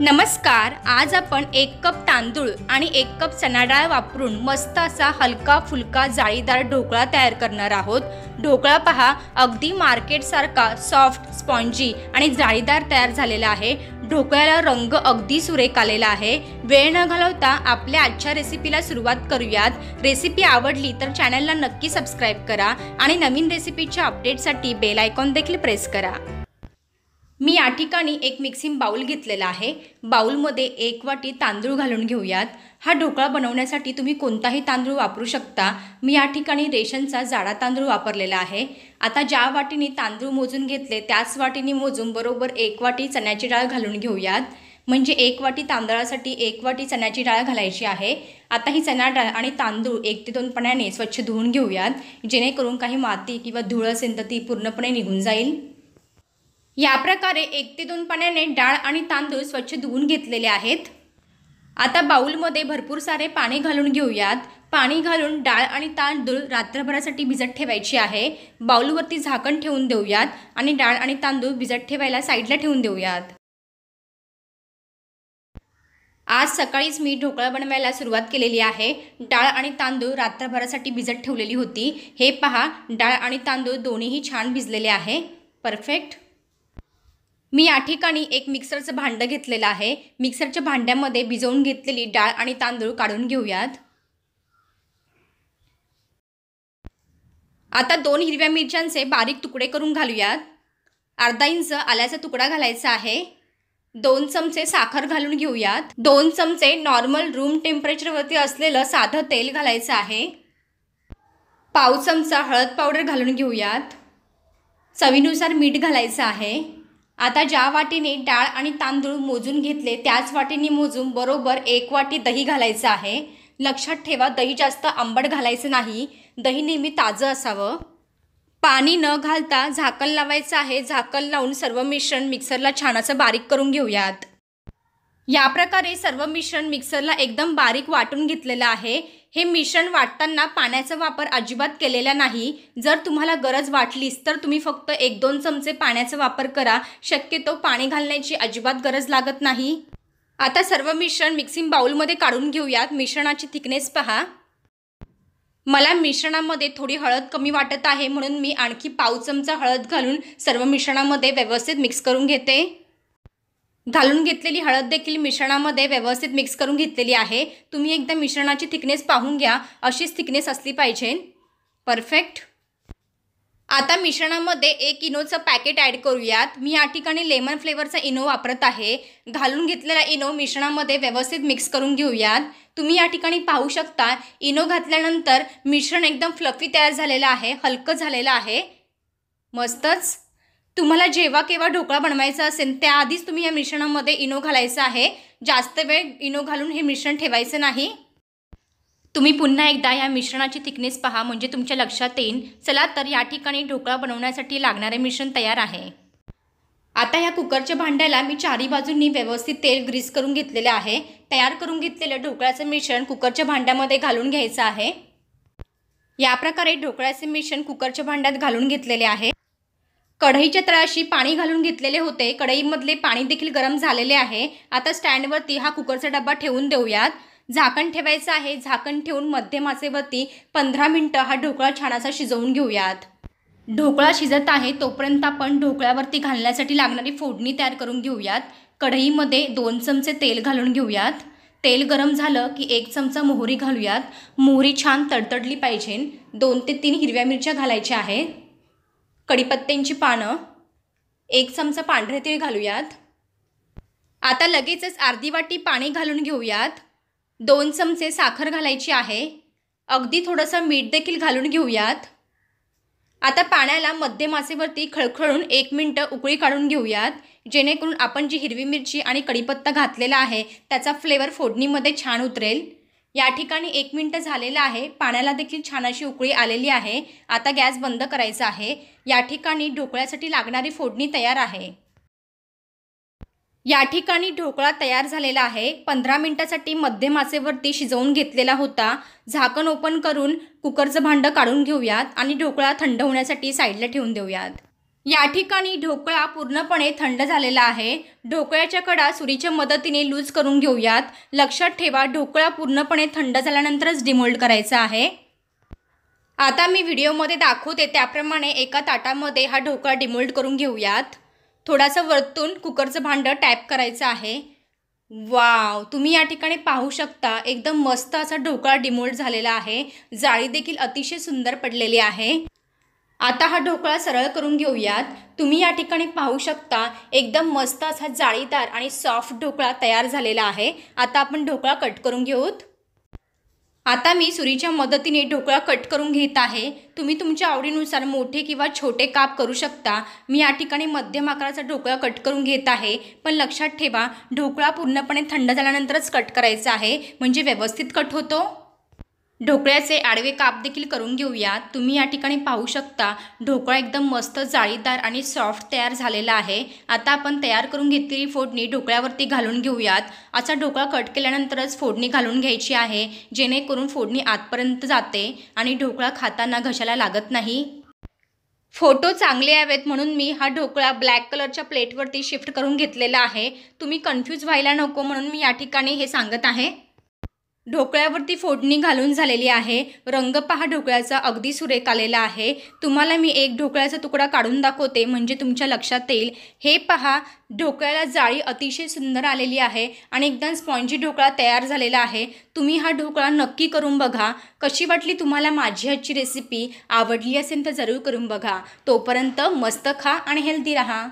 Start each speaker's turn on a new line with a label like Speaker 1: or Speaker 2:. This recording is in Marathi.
Speaker 1: नमस्कार आज आपण एक कप तांदूळ आणि एक कप चणाडाळ वापरून मस्त असा हलका फुलका जाळीदार ढोकळा तयार करणार आहोत. ढोकळा पहा अगदी मार्केटसारखा सॉफ्ट स्पॉन्जी आणि जाळीदार तयार झालेला आहे. ढोकळ्याला रंग अगदी सुरेख आलेला आहे. वेळ न घालवता आपल्या आजच्या रेसिपीला सुरुवात करूयात. रेसिपी आवडली तर चॅनलला नक्की सबस्क्राईब करा आणि नवीन रेसिपीच्या अपडेटसाठी बेल आयकॉन देखील प्रेस करा. मी या ठिकाणी एक मिक्सिंग बाऊल घेतलेला आहे. बाऊलमध्ये एक वाटी तांदूळ घालून घेऊयात. हा ढोकळा बनवण्यासाठी तुम्ही कोणताही तांदूळ वापरू शकता. मी या ठिकाणी रेशनचा जाडा तांदूळ वापरलेला आहे. आता ज्या वाटीने तांदूळ मोजून घेतले त्याच वाटीने मोजून बरोबर एक वाटी चण्याची डाळ घालून घेऊयात. म्हणजे एक वाटी तांदळासाठी एक वाटी चण्याची डाळ घालायची आहे. आता ही चणा डाळ आणि तांदूळ एक ते दोन पाण्याने स्वच्छ धुवून घेऊयात. जेणेकरून काही माती किंवा धूळ असेल तर ती पूर्णपणे निघून जाईल. या प्रकारे एक ते दोन पाण्याने डाळ आणि तांदूळ स्वच्छ धुवून घेतलेले आहेत. आता बाऊलमध्ये भरपूर सारे पाणी घालून घेऊयात. पाणी घालून डाळ आणि तांदूळ रात्रभरासाठी भिजत ठेवायची आहे. बाऊलवरती झाकण ठेवून देऊयात आणि डाळ आणि तांदूळ भिजत ठेवायला साईडला ठेवून देऊयात. आज सकाळीच मी ढोकळा बनवायला सुरुवात केलेली आहे. डाळ आणि तांदूळ रात्रभरासाठी भिजत ठेवलेली होती. हे पहा डाळ आणि तांदूळ दोन्हीही छान भिजलेले आहे. परफेक्ट? मी या ठिकाणी एक मिक्सरचं भांडं घेतलेलं आहे. मिक्सरच्या भांड्यामध्ये भिजवून घेतलेली डाळ आणि तांदूळ काढून घेऊयात. आता दोन हिरव्या मिरच्यांचे बारीक तुकडे करून घालूयात. अर्धा इंच आल्याचा तुकडा घालायचा आहे. दोन चमचे साखर घालून घेऊयात. दोन चमचे नॉर्मल रूम टेम्परेचरवरती असलेलं साधं तेल घालायचं आहे. पाव चमचा हळद पावडर घालून घेऊयात. चवीनुसार मीठ घालायचं आहे. आता ज्या वाटीने डाळ आणि तांदूळ मोजून घेतले त्याच वाटीने मोजून बरोबर एक वाटी दही घालायचं आहे. लक्षात ठेवा दही जास्त आंबट घालायचं नाही. दही नेहमी ताजं असावं. पाणी न घालता झाकण लावायचं आहे. झाकण लावून सर्व मिश्रण मिक्सरला छान असं बारीक करून घेऊयात. या प्रकारे सर्व मिश्रण मिक्सरला एकदम बारीक वाटून घेतलेलं आहे. हे मिश्रण वाटताना पाण्याचा वापर अजिबात केलेला नाही. जर तुम्हाला गरज वाटलीच तर तुम्ही फक्त एक दोन चमचे पाण्याचा वापर करा. शक्यतो पाणी घालण्याची अजिबात गरज लागत नाही. आता सर्व मिश्रण मिक्सिंग बाउलमध्ये काढून घेऊयात. मिश्रणाची थिकनेस पहा. मला मिश्रणामध्ये थोडी हळद कमी वाटत आहे म्हणून मी आणखी पाव चमचा हळद घालून सर्व मिश्रणामध्ये व्यवस्थित मिक्स करून घेते. घालून घेतलेली हळद देखील मिश्रणामध्ये व्यवस्थित मिक्स करून घेतलेली आहे. तुम्ही एकदा मिश्रणाची थिकनेस पाहून घ्या. अशीच थिकनेस असली पाहिजे. परफेक्ट आता मिश्रणामध्ये एक इनोचं पॅकेट ॲड करूयात. मी या ठिकाणी लेमन फ्लेवरचा इनो वापरत आहे. घालून घेतलेला इनो मिश्रणामध्ये व्यवस्थित मिक्स करून घेऊयात. तुम्ही या ठिकाणी पाहू शकता इनो घातल्यानंतर मिश्रण एकदम फ्लफी तयार झालेलं आहे हलकं झालेलं आहे. मस्तच. तुम्हाला जेव्हा केव्हा ढोकळा बनवायचा असेल त्याआधीच तुम्ही या मिश्रणामध्ये इनो घालायचं आहे. जास्त वेळ इनो घालून हे मिश्रण ठेवायचं नाही. तुम्ही पुन्हा एकदा या मिश्रणाची थिकनेस पहा म्हणजे तुमच्या लक्षात येईल चला तर या ठिकाणी ढोकळा बनवण्यासाठी लागणारे मिश्रण तयार आहे. आता ह्या कुकरच्या भांड्याला मी चारी बाजूंनी व्यवस्थित तेल ग्रीस करून घेतलेले आहे. तयार करून घेतलेलं ढोकळ्याचं मिश्रण कुकरच्या भांड्यामध्ये घालून घ्यायचं आहे. या प्रकारे ढोकळ्याचे मिश्रण कुकरच्या भांड्यात घालून घेतलेले आहे. कढईच्या तळाशी पाणी घालून घेतलेले होते. कढईमधले पाणी देखील गरम झालेले आहे. आता स्टँडवरती हा कुकरचा डब्बा ठेवून देऊयात. झाकण ठेवायचं आहे. झाकण ठेवून मध्यम आचेवरती पंधरा मिनटं हा ढोकळा छान शिजवून घेऊयात. ढोकळा शिजत आहे. तोपर्यंत आपण ढोकळ्यावरती घालण्यासाठी लागणारी फोडणी तयार करून घेऊयात. कढईमध्ये दोन चमचे तेल घालून घेऊयात. तेल गरम झालं की एक चमचा मोहरी घालूयात. मोहरी छान तडतडली पाहिजे. दोन ते तीन हिरव्या मिरच्या घालायच्या आहेत. कढीपत्त्यांची पानं एक चमचा पांढरे तीळ घालूयात. आता लगेचच अर्धी वाटी पाणी घालून घेऊयात. दोन चमचे साखर घालायची आहे. अगदी थोडंसं मीठ देखील घालून घेऊयात. आता पाण्याला मध्यम मासेवरती खळखळून एक मिनटं उकळी काढून घेऊयात. जेणेकरून आपण जी हिरवी मिरची आणि कढीपत्ता घातलेला आहे त्याचा फ्लेवर फोडणीमध्ये छान उतरेल. या ठिकाणी एक मिनटं झालेलं आहे. पाण्याला देखील छान अशी उकळी आलेली आहे. आता गॅस बंद करायचा आहे. या ठिकाणी ढोकळ्यासाठी लागणारी फोडणी तयार आहे. या ठिकाणी ढोकळा तयार झालेला आहे. पंधरा मिनटासाठी मध्यम आचेवरती शिजवून घेतलेला होता. झाकण ओपन करून कुकरचं भांडं काढून घेऊयात आणि ढोकळा थंड होण्यासाठी साईडला ठेवून देऊयात. या ठिकाणी ढोकळा पूर्णपणे थंड झालेला आहे. ढोकळ्याच्या कडा सुरीच्या मदतीने लूज करून घेऊयात. लक्षात ठेवा ढोकळा पूर्णपणे थंड झाल्यानंतरच डिमोल्ड करायचा आहे. आता मी व्हिडिओमध्ये दाखवते त्याप्रमाणे एका ताटामध्ये हा ढोकळा डिमोल्ड करून घेऊयात. थोडासा वरतून कुकरचं भांडं टॅप करायचं आहे. वाव! तुम्ही या ठिकाणी पाहू शकता एकदम मस्त असा ढोकळा डिमोल्ड झालेला आहे. जाळी देखील अतिशय सुंदर पडलेली आहे. आता हा ढोकळा सरळ करून घेऊयात. तुम्ही या ठिकाणी पाहू शकता एकदम मस्त असा जाळीदार आणि सॉफ्ट ढोकळा तयार झालेला आहे. आता आपण ढोकळा कट करून घेऊत. आता मी सुरीच्या मदतीने ढोकळा कट करून घेत आहे. तुम्ही तुमच्या आवडीनुसार मोठे किंवा छोटे काप करू शकता. मी या ठिकाणी मध्यम आकाराचा ढोकळा कट करून घेत आहे. पण लक्षात ठेवा ढोकळा पूर्णपणे थंड झाल्यानंतरच कट करायचा आहे. म्हणजे व्यवस्थित कट होतो. ढोकळ्याचे आडवे काप देखील करून घेऊया. तुम्ही या ठिकाणी पाहू शकता ढोकळा एकदम मस्त जाळीदार आणि सॉफ्ट तयार झालेला आहे. आता आपण तयार करून घेतलेली फोडणी ढोकळ्यावरती घालून घेऊयात. असा ढोकळा कट केल्यानंतरच फोडणी घालून घ्यायची आहे जेणेकरून फोडणी आतपर्यंत जाते आणि ढोकळा खाताना घशाला लागत नाही. फोटो चांगले यावेत म्हणून मी हा ढोकळा ब्लॅक कलरच्या प्लेटवरती शिफ्ट करून घेतलेला आहे. तुम्ही कन्फ्यूज व्हायला नको म्हणून मी या ठिकाणी हे सांगत आहे. ढोकळ्यावरती फोडणी घालून झालेली आहे. रंग पहा ढोकळ्याचा अगदी सुरेख आलेला आहे. तुम्हाला मी एक ढोकळ्याचा तुकडा काढून दाखवते म्हणजे तुमच्या लक्षात येईल. हे पहा ढोकळ्याला जाळी अतिशय सुंदर आलेली आहे आणि एकदम स्पॉन्जी ढोकळा तयार झालेला आहे. तुम्ही हा ढोकळा नक्की करून बघा. कशी वाटली तुम्हाला माझी आजची रेसिपी आवडली असेल तर जरूर करून बघा. तोपर्यंत मस्त खा आणि हेल्दी राहा.